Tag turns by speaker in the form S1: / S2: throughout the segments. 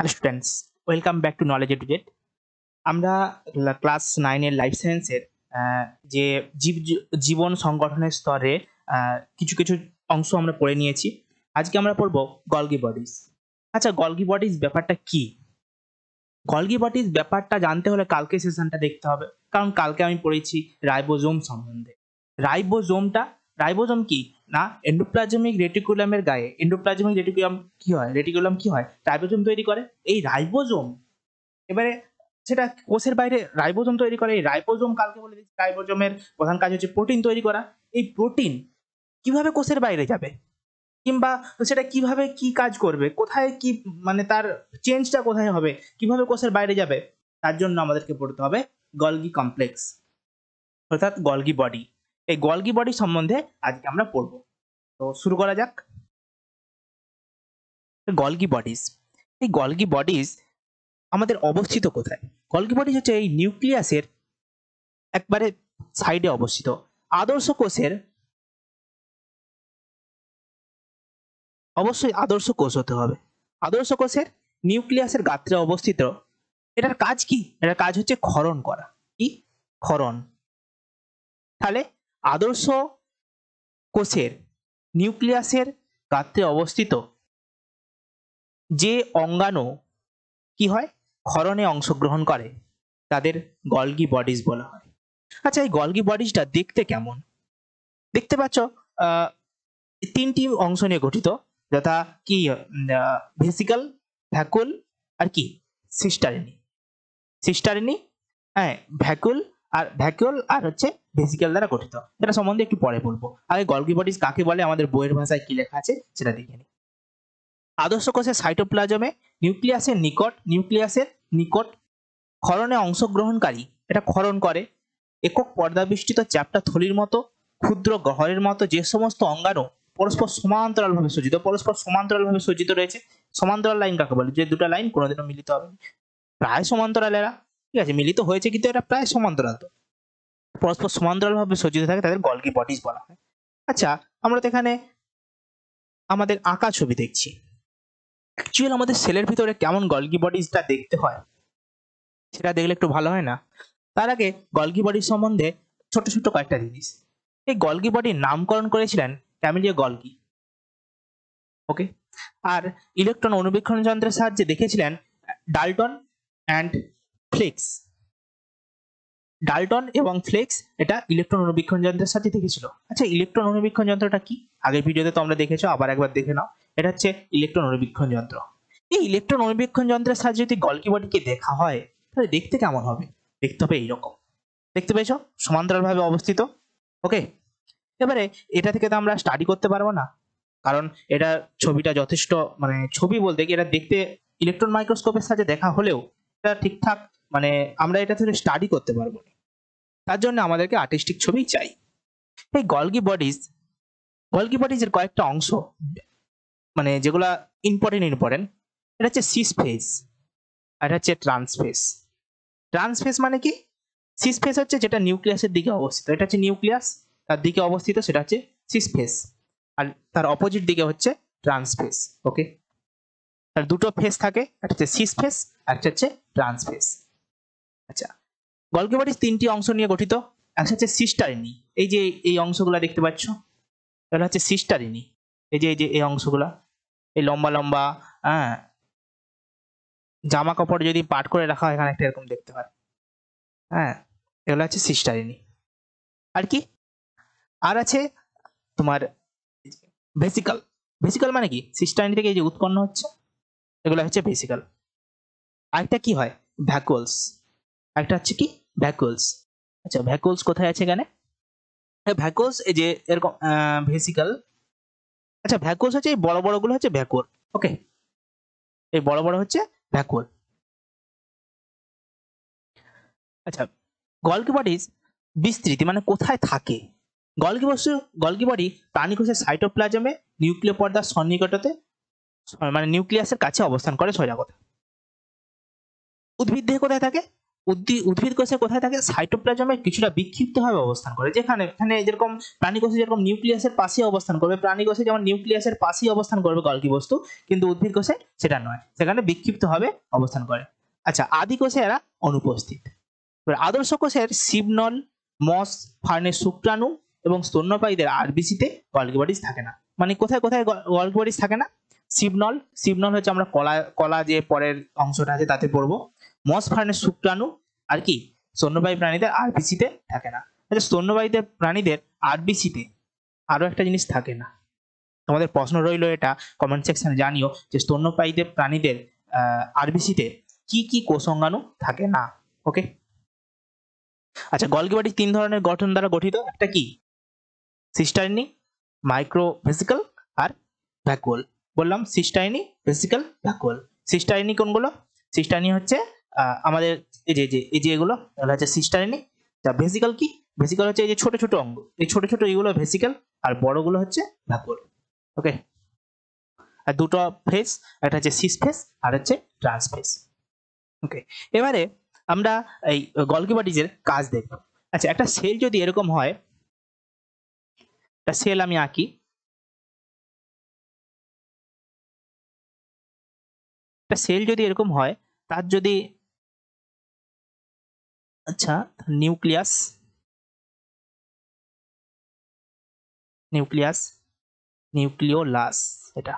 S1: Hello students welcome back to Knowledge Educate আমরা class নাইনের life সায়েন্সের যে জীব জীবন সংগঠনের স্তরে কিছু কিছু অংশ আমরা পড়ে নিয়েছি। আজকে আমরা পড়ব গলগি বডিজ আচ্ছা গলগি বডিজ ব্যাপারটা কি? গলগি বডিজ ব্যাপারটা জানতে হলে কালকে সেশনটা দেখতে হবে। কারণ কালকে আমি পড়েছি রাইবোজোম সম্বন্ধে। রাইবোজোমটা রাইবোজোম কি? না? এন্ডোপ্লাজমিক রেটিকুলামের গায়ে এন্ডোপ্লাজমিক রেটিকুলাম কি হয়? রেটিকুলাম কি হয়? রাইবোজোম তৈরি করে। এই রাইবোজোম এবারে সেটা কোষের বাইরে রাইবোজোম তৈরি করে। এই রাইবোজোম কালকে বলে দিচ্ছি রাইবোজোমের প্রধান কাজ হচ্ছে প্রোটিন তৈরি করা। এই প্রোটিন কীভাবে কোষের বাইরে যাবে? কিংবা সেটা কীভাবে কি কাজ করবে? কোথায় কি মানে তার চেঞ্জটা কোথায় হবে? কীভাবে কোষের বাইরে যাবে? তার জন্য আমাদেরকে পড়তে হবে গলগি কমপ্লেক্স অর্থাৎ গলগি বডি এই গলগি বডি সম্বন্ধে আজকে আমরা পড়ব। তো শুরু করা যাক। গলগি বডিজ এই গলগি বডিজ আমাদের অবস্থিত কোথায়? গলগি বডিজ হচ্ছে এই নিউক্লিয়াসের একবারে সাইডে অবস্থিত। আদর্শ কোষের অবশ্যই আদর্শ কোষ হতে হবে। আদর্শ কোষের নিউক্লিয়াসের গাত্রে অবস্থিত। এটার কাজ কি? এটার কাজ হচ্ছে ক্ষরণ করা। কি? ক্ষরণ। তাহলে আদর্শ কোষের নিউক্লিয়াসের গাত্রে অবস্থিত যে অঙ্গাণু কি হয়? ক্ষরণে অংশগ্রহণ করে। তাদের গলগি বডিজ বলা হয়। আচ্ছা এই গলগি বডিজটা দেখতে কেমন? দেখতে পাচ্ছ তিনটি অংশ নিয়ে গঠিত, যথা কি ভেসিক্যাল ভ্যাকুল আর কি সিস্টারিনি সিস্টারিনি হ্যাঁ ভ্যাকুল আর ভ্যাকুয়াল আর হচ্ছে ভেসিক্যাল দ্বারা গঠিত। এটা সম্বন্ধে একটু পরে বলব। আগে গলগি বডিজ কাকে বলে? আমাদের বইয়ের ভাষায় কি লেখা আছে সেটা দেখে নিই। আদর্শ কোষের সাইটোপ্লাজমে নিউক্লিয়াসের নিকট নিউক্লিয়াসের নিকট ক্ষরণে অংশগ্রহণকারী, এটা ক্ষরণ করে, একক পর্দাবিষ্টিত চ্যাপ্টা থলির মতো, ক্ষুদ্র গ্রহের মতো, যে সমস্ত অঙ্গাণু পরস্পর সমান্তরালভাবে সজ্জিত, পরস্পর সমান্তরালভাবে সজ্জিত রয়েছে, সমান্তরাল লাইন কাকে বলে? যে দুটো লাইন কোনোদিনও মিলিত হবে প্রায় সমান্তরাল এরা ঠিক আছে, মিলিত হয়েছে কিন্তু এটা প্রায় সমান্তরাল। তো পরস্পর সমান্তরালভাবে সজ্জিত থাকে, তাদের গলগি বডিজ বলা হয়। আচ্ছা আমরা তো এখানে আমাদের আঁকা ছবি দেখছি। অ্যাকচুয়াল আমাদের সেলের ভিতরে কেমন গলগি বডিজটা দেখতে হয়, সেটা দেখলে একটু ভালো হয় না? তার আগে গলগি বডির সম্বন্ধে ছোট ছোট কয়েকটা জিনিস। এই গলগি বডির নামকরণ করেছিলেন ক্যামিলিয়া গলগি ওকে আর ইলেকট্রন অনুবীক্ষণ যন্ত্রের সাহায্যে দেখেছিলেন ডালটন অ্যান্ড ফ্লেক্স। ডালটন এবং ফ্লেক্স, এটা ইলেকট্রন অনুবীক্ষণ যন্ত্রের সাথে দেখেছিল। আচ্ছা ইলেকট্রন অনুবীক্ষণ যন্ত্রটা কি? আগের ভিডিওতে তো আমরা দেখেছ, আবার একবার দেখে নাও। এটা হচ্ছে ইলেকট্রন অনুবীক্ষণ যন্ত্র। এই ইলেকট্রন অনুবীক্ষণ যন্ত্রের সাহায্যে যদি গলকি বডিকে দেখা হয়, তাহলে দেখতে কেমন হবে? দেখতে হবে এইরকম। দেখতে পেয়েছ? সমান্তরালভাবে অবস্থিত। ওকে? এবারে, এটা থেকে তো আমরা স্টাডি করতে পারব না। কারণ এটা ছবিটা যথেষ্ট মানে ছবি বলতে কি, এটা দেখতে ইলেকট্রন মাইক্রোস্কোপের সাহায্যে দেখা হলেও এটা ঠিকঠাক মানে আমরা এটা থেকে স্টাডি করতে পারব না। তার জন্য আমাদেরকে আর্টিস্টিক ছবি চাই। এই গলগি বডিজ গলগি বডিজের কয়েকটা অংশ মানে যেগুলা ইম্পর্টেন্ট ইম্পর্টেন্ট এটা হচ্ছে সিস ফেস আর এটা হচ্ছে ট্রান্সফেস ট্রান্সফেস মানে কি? সিস ফেস হচ্ছে যেটা নিউক্লিয়াসের দিকে অবস্থিত। এটা হচ্ছে নিউক্লিয়াস তার দিকে অবস্থিত সেটা হচ্ছে সিস ফেস আর তার অপোজিট দিকে হচ্ছে ট্রান্সফেস ওকে তার দুটো ফেস থাকে, একটা হচ্ছে সিস ফেস আর একটা হচ্ছে ট্রান্সফেস আচ্ছা গলগি বডিজ তিনটি অংশ নিয়ে গঠিত, একটা হচ্ছে সিস্টারিনি। এই যে এই অংশগুলো দেখতে পাচ্ছ, এটা হচ্ছে সিস্টারিনি। এই যে এই যে এই অংশগুলা, এই লম্বা লম্বা হ্যাঁ জামা কাপড় যদি পাট করে রাখা হয়, এখানে একটা এরকম দেখতে হয় হ্যাঁ এগুলো হচ্ছে সিস্টারিনি। আর কি? আর আছে তোমার ভেসিক্যাল ভেসিক্যাল মানে কি? সিস্টারিনি থেকে এই যে উৎপন্ন হচ্ছে, এগুলো হচ্ছে ভেসিক্যাল আরেকটা কি হয়? ভ্যাকুয়ালস। একটা হচ্ছে কি? ভ্যাকুয়ালস আচ্ছা ভ্যাকুয়ালস কোথায় আছে এখানে? ভ্যাকুয়ালস এই যে এরকম ভেসিক্যাল আচ্ছা ভ্যাকুয়ালস হচ্ছে এই বড় বড়গুলো হচ্ছে ভ্যাকুয়াল ওকে এই বড় বড় হচ্ছে ভ্যাকুয়াল আচ্ছা গলকি বডিজ বিস্তৃতি মানে কোথায় থাকে? গলকি বস্তু গলকি বডি প্রাণী কোষের সাইটোপ্লাজমে নিউক্লিয় পর্দার সন্নিকটতে মানে নিউক্লিয়াসের কাছে অবস্থান করে সোজা কথা উদ্ভিদ দেহে কোথায় থাকে? উদ্ভিদ কোষে কোথায় থাকে? সাইটোপ্লাজমে কিছুটা বিক্ষিপ্তভাবে অবস্থান করে। যেখানে, এখানে যেরকম প্রাণী কোষে যেরকম নিউক্লিয়াসের পাশেই অবস্থান করবে, প্রাণী কোষে যেমন নিউক্লিয়াসের পাশেই অবস্থান করবে গলগি বস্তু, কিন্তু উদ্ভিদ কোষে সেটা নয়। সেখানে বিক্ষিপ্তভাবে অবস্থান করে। আচ্ছা আদি কোষে এরা অনুপস্থিত। আদর্শ কোষের শিবনল, মস, ফার্নের শুক্রাণু এবং স্তন্যপায়ীদের আরবিসিতে গলগি বডিজ থাকে না। মানে কোথায় কোথায় গলগি বডিজ থাকে না? শিবনল শিবনল হচ্ছে আমরা কলা কলা যে পরের অংশটা আছে তাতে পড়ব। মস ফার্নের শুক্রাণু আর কি? স্তন্যপায়ী প্রাণীদের আরবিসিতে থাকে না। আচ্ছা স্তন্যপায়ীদের প্রাণীদের আরবিসিতে আরও একটা জিনিস থাকে না। তোমাদের প্রশ্ন রইল এটা কমেন্ট সেকশনে জানিও যে স্তন্যপায়ীদের প্রাণীদের আরবিসিতে কি কি কোষঙ্গাণু থাকে না? ওকে আচ্ছা গলগি বডি তিন ধরনের গঠন দ্বারা গঠিত একটা কি? সিস্টাইনি মাইক্রো ভেসিকল আর ভ্যাকুয়াল। বললাম সিস্টাইনি, ভেসিকল, ভ্যাকুয়াল। সিস্টাইনি কোনগুলো? সিস্টাইনি হচ্ছে আমাদের এই যে এই যে এগুলো এগুলো হচ্ছে সিস্টাইনি তা ভেসিকল কি? ভেসিকল হচ্ছে এই যে ছোট ছোট অঙ্গ। এই ছোট ছোট এগুলো ভেসিকল আর বড়গুলো হচ্ছে ভ্যাকুয়াল ওকে আর দুটো ফেস একটা হচ্ছে সিস ফেস আর হচ্ছে ট্রান্স ফেস ওকে এবারে আমরা এই গলকি বডিজের কাজ দেখব। আচ্ছা একটা সেল যদি এরকম হয়, একটা সেল আমি আঁকি। একটা সেল যদি এরকম হয়, তার যদি আচ্ছা নিউক্লিয়াস। নিউক্লিয়াস, নিউক্লিওলাস, এটা।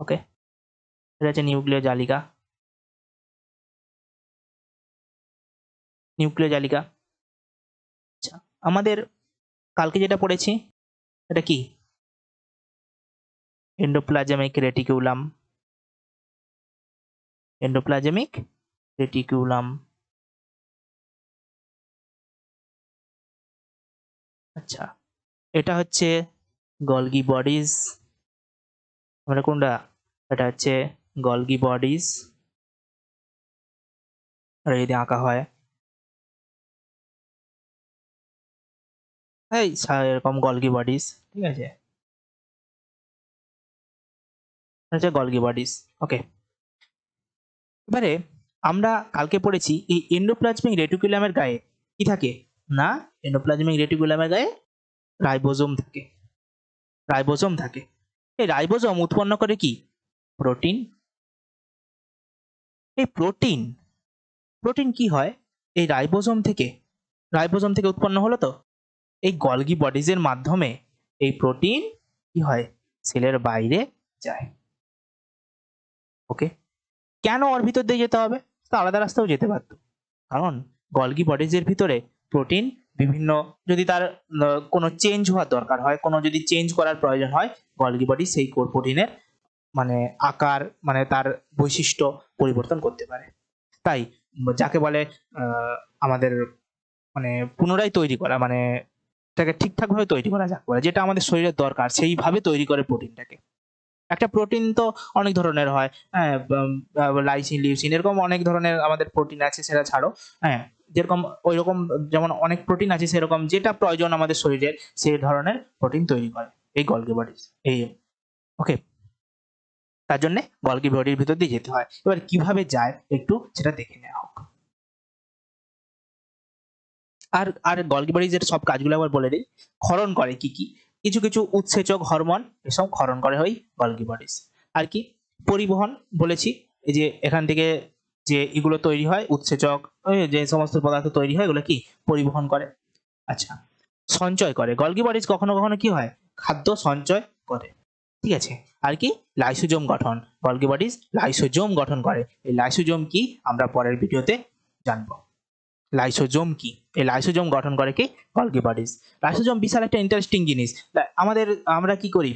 S1: ওকে এটা হচ্ছে নিউক্লিয় জালিকা। নিউক্লিয় জালিকা। আচ্ছা আমাদের কালকে যেটা পড়েছি, এটা কি? এন্ডোপ্লাজমিক রেটিকুলাম এন্ডোপ্লাজমিক রেটিকুলাম আচ্ছা এটা হচ্ছে গলগি বডিজ আমরা কোনটা? এটা হচ্ছে গলগি বডিজ আর যদি আঁকা হয়। এই এরকম গলগি বডিজ ঠিক আছে? হচ্ছে গলগি বডিজ ওকে এবারে আমরা কালকে পড়েছি এই এন্ডোপ্লাজমিক রেটিকুলামের গায়ে, কি থাকে? না এন্ডোপ্লাজমিক রেটিকুলামের গায়ে রাইবোজোম থাকে। রাইবোজোম থাকে। এই রাইবোজোম উৎপন্ন করে কি? প্রোটিন এই প্রোটিন প্রোটিন কি হয়? এই রাইবোজোম থেকে রাইবোজোম থেকে উৎপন্ন হলো তো? এই গলগি বডিজের মাধ্যমে এই প্রোটিন কি হয়? সেলের বাইরে যায়। ওকে কেন ওর ভিতর দিয়ে যেতে হবে? তো আলাদা রাস্তাও যেতে পারতো। কারণ গলগি বডিজের ভিতরে প্রোটিন বিভিন্ন যদি তার কোনো চেঞ্জ হওয়ার দরকার হয়, কোনো যদি চেঞ্জ করার প্রয়োজন হয় গলগি বডি সেই কোর প্রোটিনের মানে আকার মানে তার বৈশিষ্ট্য পরিবর্তন করতে পারে। তাই যাকে বলে আমাদের মানে পুনরায় তৈরি করা মানে এটাকে ঠিকঠাকভাবে তৈরি করা যাক, বলে যেটা আমাদের শরীরের দরকার, সেইভাবে তৈরি করে প্রোটিনটাকে একটা প্রোটিন তো অনেক ধরনের হয় হ্যাঁ লাইসিন লিউসিন এরকম অনেক ধরনের আমাদের প্রোটিন আছে, সেটা ছাড়ো হ্যাঁ যেরকম ওই রকম যেমন অনেক প্রোটিন আছে সেরকম যেটা প্রয়োজন আমাদের শরীরের সেই ধরনের প্রোটিন তৈরি করে এই গলগি বডি এই ওকে তার জন্য গলগি বডির ভিতর দিয়ে যেতে হয়। এবার কীভাবে যায় একটু সেটা দেখে নেওয়া হোক। আর আর গলগি বডিজের সব কাজগুলো আবার বলে দিই। ক্ষরণ করে কি কি? কিছু কিছু উৎসেচক হরমোন এসব ক্ষরণ করে হয় গলগি বডিজ আর কি? পরিবহন বলেছি, এই যে এখান থেকে যে এগুলো তৈরি হয়, উৎসেচক যে সমস্ত পদার্থ তৈরি হয়, এগুলো কি? পরিবহন করে। আচ্ছা সঞ্চয় করে। গলগি বডিজ কখনো কখনো কি হয়? খাদ্য সঞ্চয় করে। ঠিক আছে, আর কি? লাইসোজোম গঠন। গলগি বডিজ লাইসোজোম গঠন করে। এই লাইসোজোম কি? আমরা পরের ভিডিওতে জানব। লাইসোজোম কি? এই লাইসোজোম গঠন করে কি? গলগি বডিজ লাইসোজোম বিশাল একটা ইন্টারেস্টিং জিনিস। আমাদের, আমরা কি করি?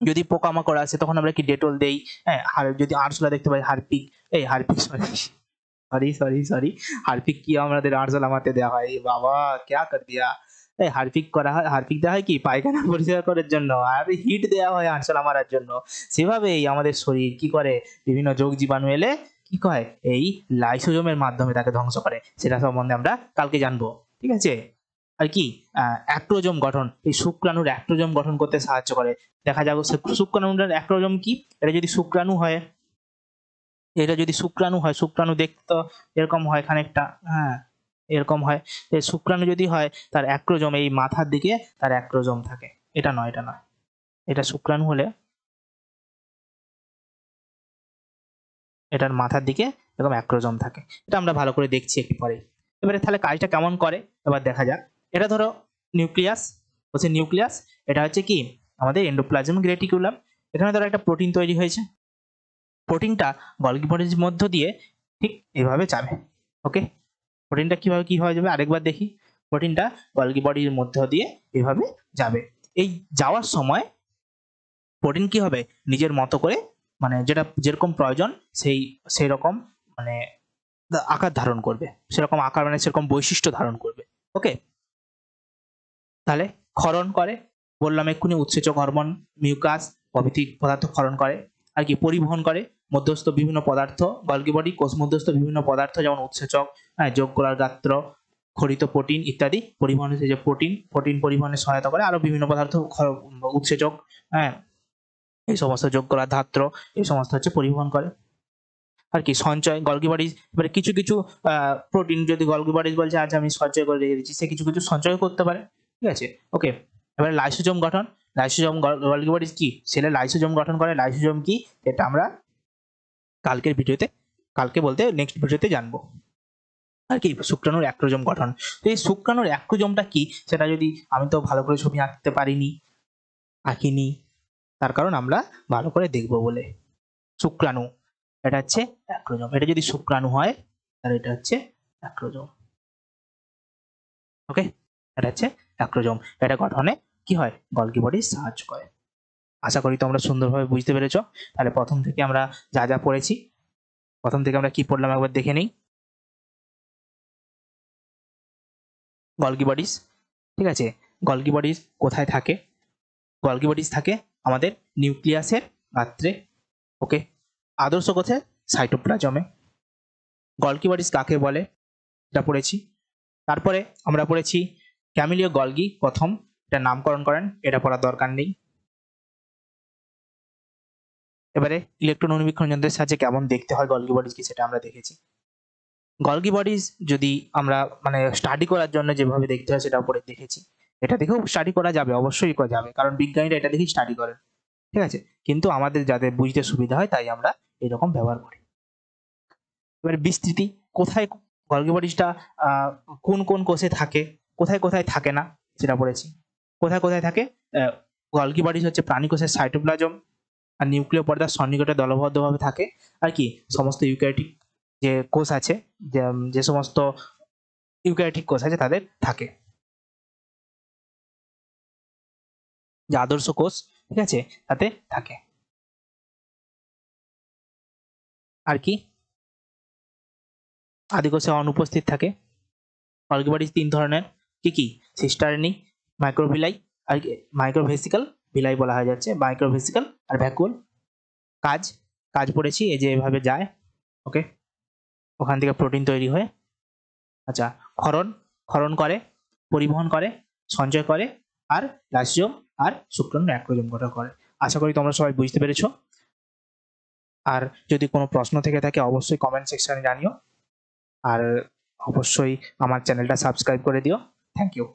S1: যদি পোকামাকড় আসে, তখন আমরা কি ডেটল দেই? হ্যাঁ যদি আরশোলা দেখতে পাই হারপিক এই Harpic sorry sorry sorry sorry Harpic কি আমাদের আরশোলা আমাতে দেওয়া হয়। বাবা, ক্যা কর দিয়া? এই হারপিক করা হয়, হারপিক দেওয়া হয় কি? পায়খানা পরিষ্কার করার জন্য। আর হিট দেওয়া হয় আরশোলা মারার জন্য। সেভাবেই আমাদের শরীর কি করে? বিভিন্ন যোগ জীবাণু এলে কি কয়? এই লাইসোজোমের মাধ্যমে তাকে ধ্বংস করে। সেটা সম্বন্ধে আমরা কালকে জানব। ঠিক আছে? আর কি? অ্যাক্ট্রোজম গঠন। এই শুক্রাণুর অ্যাক্টোজোম গঠন করতে সাহায্য করে। দেখা যাবে শুক্রাণুর অ্যাক্টোজোম কি? এটা যদি শুক্রাণু হয় এটা যদি শুক্রাণু হয় শুক্রাণু দেখতে এরকম হয় খানিকটা। হ্যাঁ। এরকম হয়। এই শুক্রাণু যদি হয় তার অ্যাক্রোজম এই মাথার দিকে তার অ্যাক্রোজম থাকে। এটা নয় এটা নয়। এটা শুক্রাণু হলে এটার মাথার দিকে এরকম অ্যাক্রোজম থাকে। এটা আমরা ভালো করে দেখছি একটু পরে এবারে তাহলে কাজটা কেমন করে? এবার দেখা যাক। এটা ধরো নিউক্লিয়াস। হচ্ছে নিউক্লিয়াস এটা হচ্ছে কি? আমাদের এন্ডোপ্লাজম গ্রেটিকুলাম এখানে ধরো একটা প্রোটিন তৈরি হয়েছে। প্রোটিনটা গলগি বডির মধ্য দিয়ে ঠিক এভাবে যাবে ওকে প্রোটিনটা কীভাবে হয়ে যাবে? আরেকবার দেখি। প্রোটিনটা গলগি বডির মধ্য দিয়ে এভাবে যাবে। এই যাওয়ার সময় প্রোটিন কি হবে? নিজের মতো করে মানে যেটা যেরকম প্রয়োজন, সেই সেই রকম মানে আকার ধারণ করবে। সেরকম আকার মানে সেরকম বৈশিষ্ট্য ধারণ করবে ওকে তাহলে ক্ষরণ করে, বললাম এক্ষুনি উৎসেচক হরমোন মিউকাস প্রভৃতি পদার্থ ক্ষরণ করে। আর কি পরিবহন করে, মধ্যস্থ বিভিন্ন পদার্থ গলগি বডি কোষ মধ্যস্থ বিভিন্ন পদার্থ যেমন উৎসেচক হ্যাঁ যোগ করার গাত্র, খরিত প্রোটিন ইত্যাদি, পরিবহনের যে প্রোটিন প্রোটিন পরিবহনে সহায়তা করে, আরও বিভিন্ন পদার্থ উৎসেচক হ্যাঁ এই সমস্ত যোগ করার ধাত্র, এই সমস্ত হচ্ছে পরিবহন করে। আর কি সঞ্চয় গলগি বডিজ এবারে কিছু কিছু প্রোটিন যদি গলগি বডিজ বলছে, আজ আমি সঞ্চয় করে রেখে দিচ্ছি, সে কিছু কিছু সঞ্চয় করতে পারে, ঠিক আছে? ওকে এবারে লাইসোজোম গঠন লাইসোজোম গলগি বডিজ কি? সেলে লাইসোজোম গঠন করে, লাইসোজোম কি? এটা আমরা কালকের ভিডিওতে, কালকে বলতে নেক্সট ভিডিওতে জানব। আর কি, শুক্রাণুর অ্যাক্রোজোম গঠন। তো এই শুক্রাণুর অ্যাক্রোজোমটা কি? সেটা যদি আমি তো ভালো করে ছবি আঁকতে পারিনি, আঁকিনি, তার কারণ আমরা ভালো করে দেখব বলে। শুক্রাণু, এটা হচ্ছে অ্যাক্রোজোম। এটা যদি শুক্রাণু হয়, তাহলে এটা হচ্ছে অ্যাক্রোজোম। ওকে এটা হচ্ছে অ্যাক্রোজোম। এটা গঠনে কি হয়? বডি সাহায্য করে। আশা করি তোমরা সুন্দরভাবে বুঝতে পেরেছ। তাহলে প্রথম থেকে আমরা যা যা পড়েছি, প্রথম থেকে আমরা কি পড়লাম একবার দেখে নিই। গলগি বডিস ঠিক আছে? গলগি বডিস কোথায় থাকে? গলগি বডিস থাকে আমাদের নিউক্লিয়াসের গাত্রে ওকে আদর্শ কোথায়? সাইটোপ্লাজমে গলগি বডিস কাকে বলে? এটা পড়েছি। তারপরে আমরা পড়েছি ক্যামিলিও গলগি প্রথম এটা নামকরণ করেন, এটা পড়ার দরকার নেই। এবারে ইলেকট্রন অনুবীক্ষণ যন্ত্রের সাহায্যে কেমন দেখতে হয় গলগি বডিজকে সেটা আমরা দেখেছি। গলগি বডিজ যদি আমরা মানে স্টাডি করার জন্য যেভাবে দেখতে হয় সেটা উপরে দেখেছি। এটা দেখেও স্টাডি করা যাবে, অবশ্যই করা যাবে, কারণ বিজ্ঞানীরা এটা দেখেই স্টাডি করেন। ঠিক আছে? কিন্তু আমাদের যাতে বুঝতে সুবিধা হয় তাই আমরা এরকম ব্যবহার করি। এবারে বিস্তৃতি, কোথায় গলগি বডিজটা কোন কোন কোষে থাকে, কোথায় কোথায় থাকে না, সেটা পড়েছি। কোথায় কোথায় থাকে? গলগি বডিজ হচ্ছে প্রাণী কোষের সাইটোপ্লাজম আর নিউক্লিয় পর্দার সন্নিকটে দলবদ্ধভাবে থাকে। আর কি? সমস্ত ইউক্যারিটিক যে কোষ আছে, যে সমস্ত ইউক্যারিটিক কোষ আছে তাদের থাকে। যে আদর্শ কোষ, ঠিক আছে? তাতে থাকে। আর কি? আদি কোষে অনুপস্থিত থাকে। অর্গিবাডিজ তিন ধরনের। কি কি? সিস্টারনি মাইক্রোভিলাই আর মাইক্রোভেসিক্যাল ভিলাই বলা হয়ে যাচ্ছে মাইক্রোভেসিক্যাল আর ভ্যাকুয়াল কাজ কাজ পড়েছি, এই যে এভাবে যায় ওকে ওখান থেকে প্রোটিন তৈরি হয়ে আচ্ছা ক্ষরণ ক্ষরণ করে, পরিবহন করে, সঞ্চয় করে, আর লাইসোজোম আর শুক্রাণু অ্যাক্রোজোম গঠন করে। আশা করি তোমরা সবাই বুঝতে পেরেছ। আর যদি কোনো প্রশ্ন থেকে থাকে, অবশ্যই কমেন্ট সেকশনে জানিও। আর অবশ্যই আমার চ্যানেলটা সাবস্ক্রাইব করে দিও। Thank you